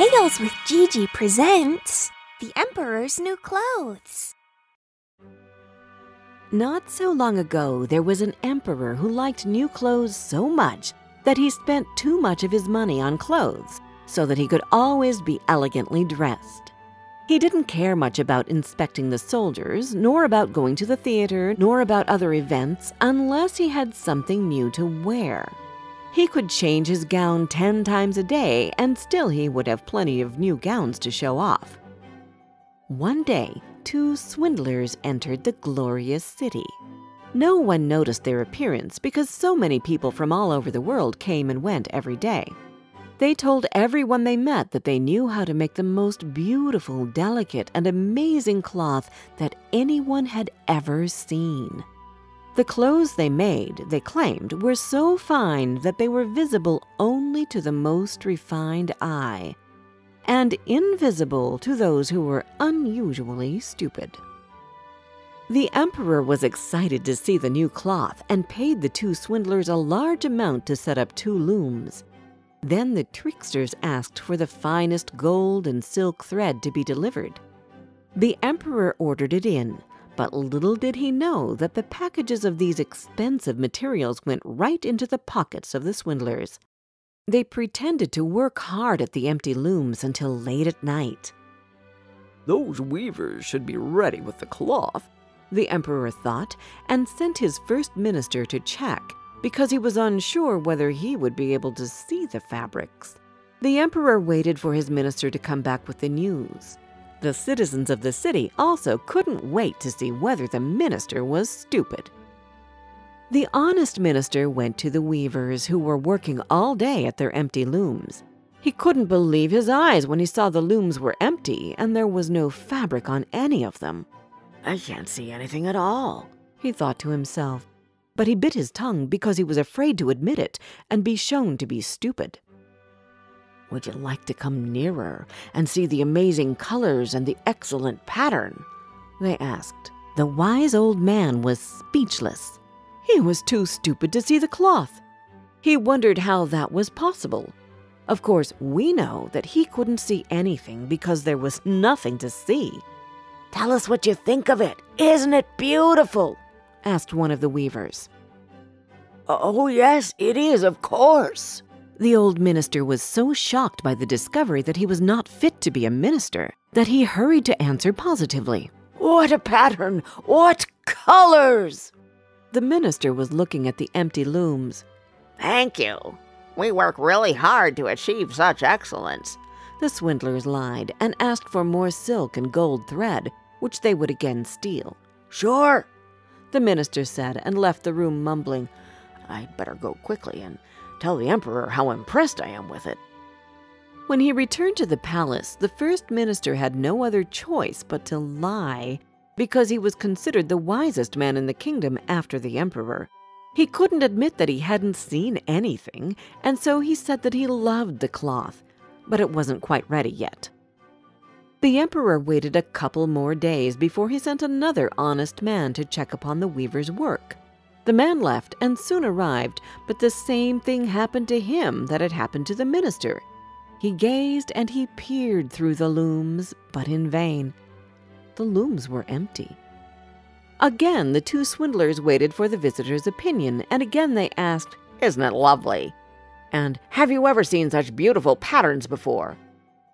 Tales with Gigi presents The Emperor's New Clothes. Not so long ago, there was an emperor who liked new clothes so much that he spent too much of his money on clothes so that he could always be elegantly dressed. He didn't care much about inspecting the soldiers, nor about going to the theater, nor about other events unless he had something new to wear. He could change his gown 10 times a day and still he would have plenty of new gowns to show off. One day, two swindlers entered the glorious city. No one noticed their appearance because so many people from all over the world came and went every day. They told everyone they met that they knew how to make the most beautiful, delicate, and amazing cloth that anyone had ever seen. The clothes they made, they claimed, were so fine that they were visible only to the most refined eye, and invisible to those who were unusually stupid. The emperor was excited to see the new cloth and paid the two swindlers a large amount to set up two looms. Then the tricksters asked for the finest gold and silk thread to be delivered. The emperor ordered it in, but little did he know that the packages of these expensive materials went right into the pockets of the swindlers. They pretended to work hard at the empty looms until late at night. Those weavers should be ready with the cloth, the emperor thought, and sent his first minister to check because he was unsure whether he would be able to see the fabrics. The emperor waited for his minister to come back with the news. The citizens of the city also couldn't wait to see whether the minister was stupid. The honest minister went to the weavers who were working all day at their empty looms. He couldn't believe his eyes when he saw the looms were empty and there was no fabric on any of them. I can't see anything at all, he thought to himself. But he bit his tongue because he was afraid to admit it and be shown to be stupid. Would you like to come nearer and see the amazing colors and the excellent pattern? They asked. The wise old man was speechless. He was too stupid to see the cloth. He wondered how that was possible. Of course, we know that he couldn't see anything because there was nothing to see. Tell us what you think of it. Isn't it beautiful? asked one of the weavers. Oh, yes, it is, of course. The old minister was so shocked by the discovery that he was not fit to be a minister that he hurried to answer positively. What a pattern! What colors! The minister was looking at the empty looms. Thank you. We work really hard to achieve such excellence. The swindlers lied and asked for more silk and gold thread, which they would again steal. Sure, the minister said and left the room mumbling, I'd better go quickly and tell the emperor how impressed I am with it. When he returned to the palace, the first minister had no other choice but to lie because he was considered the wisest man in the kingdom after the emperor. He couldn't admit that he hadn't seen anything, and so he said that he loved the cloth, but it wasn't quite ready yet. The emperor waited a couple more days before he sent another honest man to check upon the weaver's work. The man left and soon arrived, but the same thing happened to him that had happened to the minister. He gazed and he peered through the looms, but in vain. The looms were empty. Again, the two swindlers waited for the visitor's opinion, and again they asked, Isn't it lovely? And have you ever seen such beautiful patterns before?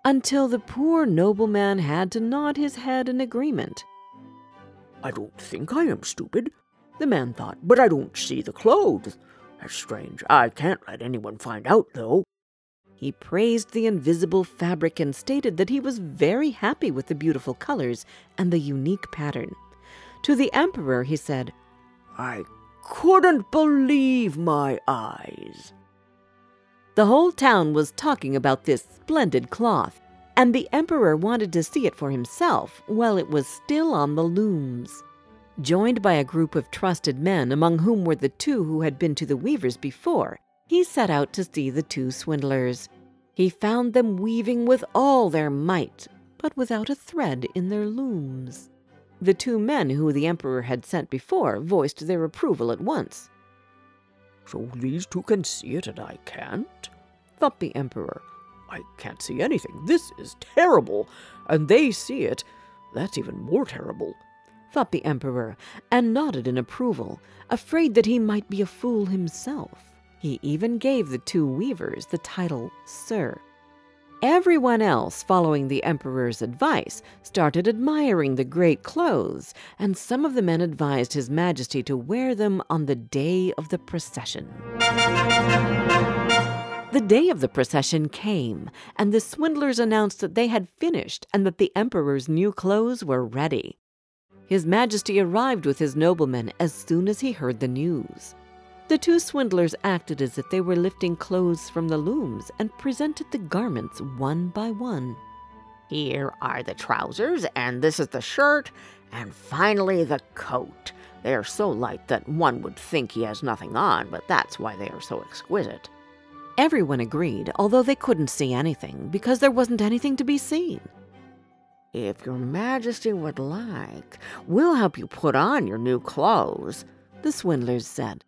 Until the poor nobleman had to nod his head in agreement. I don't think I am stupid, the man thought, but I don't see the clothes. That's strange. I can't let anyone find out, though. He praised the invisible fabric and stated that he was very happy with the beautiful colors and the unique pattern. To the emperor, he said, I couldn't believe my eyes. The whole town was talking about this splendid cloth, and the emperor wanted to see it for himself while it was still on the looms. Joined by a group of trusted men, among whom were the two who had been to the weavers before, he set out to see the two swindlers. He found them weaving with all their might, but without a thread in their looms. The two men who the emperor had sent before voiced their approval at once. So these two can see it and I can't? thought the emperor. I can't see anything. This is terrible. And they see it. That's even more terrible, thought the Emperor, and nodded in approval, afraid that he might be a fool himself. He even gave the two weavers the title Sir. Everyone else, following the Emperor's advice, started admiring the great clothes, and some of the men advised His Majesty to wear them on the day of the procession. The day of the procession came, and the swindlers announced that they had finished and that the Emperor's new clothes were ready. His Majesty arrived with his noblemen as soon as he heard the news. The two swindlers acted as if they were lifting clothes from the looms and presented the garments one by one. Here are the trousers, and this is the shirt, and finally the coat. They are so light that one would think he has nothing on, but that's why they are so exquisite. Everyone agreed, although they couldn't see anything, because there wasn't anything to be seen. If your majesty would like, we'll help you put on your new clothes, the swindlers said.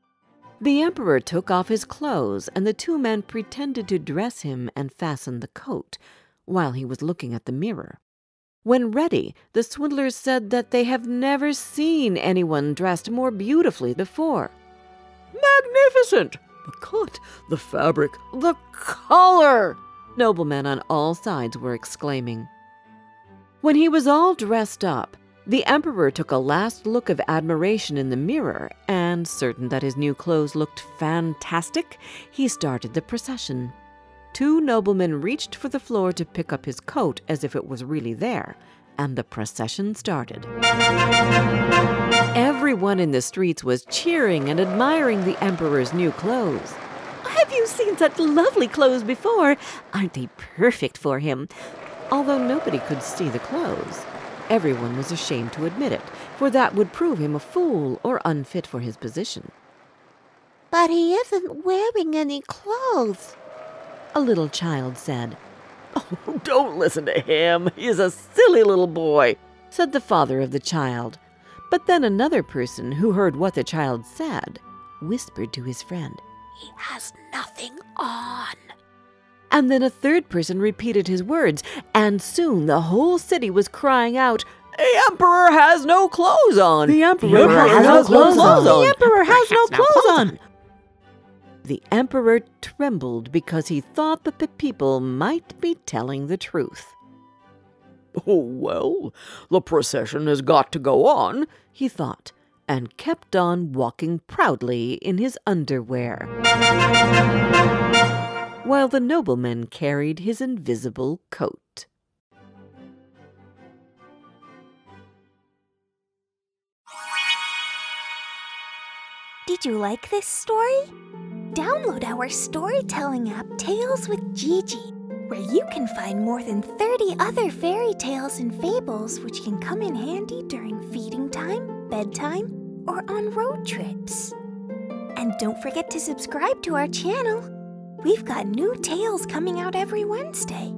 The emperor took off his clothes, and the two men pretended to dress him and fasten the coat, while he was looking at the mirror. When ready, the swindlers said that they have never seen anyone dressed more beautifully before. Magnificent! The cut, the fabric, the color! Noblemen on all sides were exclaiming. When he was all dressed up, the emperor took a last look of admiration in the mirror, and certain that his new clothes looked fantastic, he started the procession. Two noblemen reached for the floor to pick up his coat as if it was really there, and the procession started. Everyone in the streets was cheering and admiring the emperor's new clothes. Have you seen such lovely clothes before? Aren't they perfect for him? Although nobody could see the clothes. Everyone was ashamed to admit it, for that would prove him a fool or unfit for his position. But he isn't wearing any clothes, a little child said. Oh, don't listen to him. He is a silly little boy, said the father of the child. But then another person who heard what the child said whispered to his friend, He has nothing on. And then a third person repeated his words, and soon the whole city was crying out, The Emperor has no clothes on! The Emperor, the emperor has, has, no clothes, clothes on. on! The Emperor has no clothes on! The Emperor trembled because he thought that the people might be telling the truth. Oh, well, the procession has got to go on, he thought, and kept on walking proudly in his underwear while the nobleman carried his invisible coat. Did you like this story? Download our storytelling app, Tales with Gigi, where you can find more than 30 other fairy tales and fables which can come in handy during feeding time, bedtime, or on road trips. And don't forget to subscribe to our channel We've got new tales coming out every Wednesday.